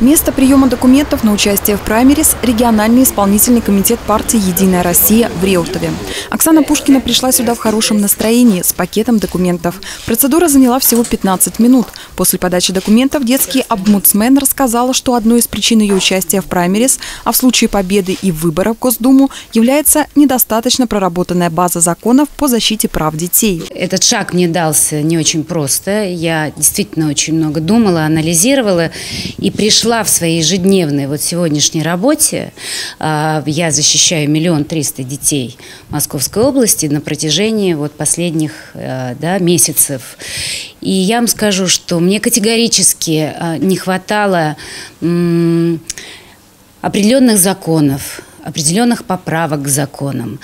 Место приема документов на участие в праймерис – региональный исполнительный комитет партии «Единая Россия» в Реутове. Оксана Пушкина пришла сюда в хорошем настроении с пакетом документов. Процедура заняла всего 15 минут. После подачи документов детский обмудсмен рассказала, что одной из причин ее участия в праймерис, а в случае победы и выборов в Госдуму, является недостаточно проработанная база законов по защите прав детей. Этот шаг мне дался не очень просто. Я действительно очень много думала, анализировала и пришла нашла в своей ежедневной вот сегодняшней работе, а, я защищаю миллион триста детей Московской области на протяжении вот последних а, да, месяцев. И я вам скажу, что мне категорически а, не хватало определенных законов, определенных поправок к законам.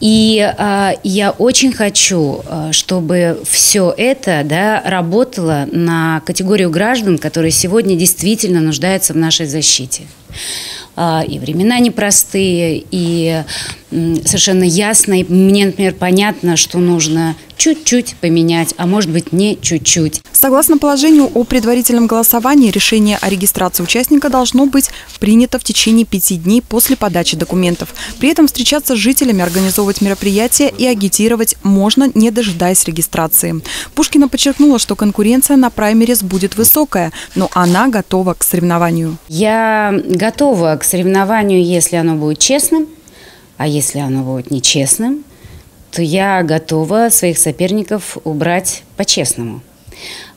И э, я очень хочу, э, чтобы все это да, работало на категорию граждан, которые сегодня действительно нуждаются в нашей защите. Э, и времена непростые, и э, совершенно ясно, и мне, например, понятно, что нужно чуть-чуть поменять, а может быть не чуть-чуть. Согласно положению о предварительном голосовании, решение о регистрации участника должно быть принято в течение пяти дней после подачи документов. При этом встречаться с жителями, организовывать мероприятия и агитировать можно, не дожидаясь регистрации. Пушкина подчеркнула, что конкуренция на праймерис будет высокая, но она готова к соревнованию. Я готова к соревнованию, если оно будет честным, а если оно будет нечестным – то я готова своих соперников убрать по-честному.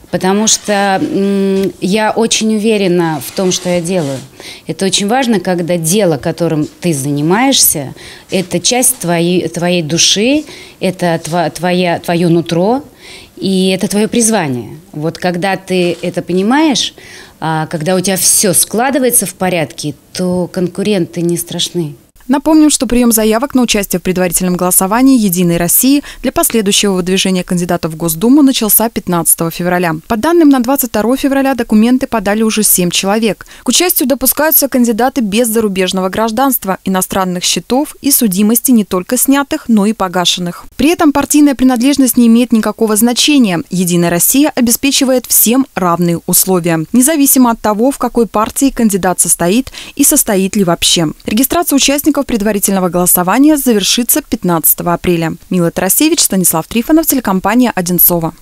Потому что я очень уверена в том, что я делаю. Это очень важно, когда дело, которым ты занимаешься, это часть твоей, твоей души, это твоя, твое нутро, и это твое призвание. Вот когда ты это понимаешь, а, когда у тебя все складывается в порядке, то конкуренты не страшны. Напомним, что прием заявок на участие в предварительном голосовании «Единой России» для последующего выдвижения кандидатов в Госдуму начался 15 февраля. По данным на 22 февраля документы подали уже 7 человек. К участию допускаются кандидаты без зарубежного гражданства, иностранных счетов и судимости не только снятых, но и погашенных. При этом партийная принадлежность не имеет никакого значения. «Единая Россия» обеспечивает всем равные условия, независимо от того, в какой партии кандидат состоит и состоит ли вообще. Регистрация участников участников предварительного голосования завершится 15 апреля. Мила Тарасевич, Станислав Трифонов, телекомпания «Одинцова».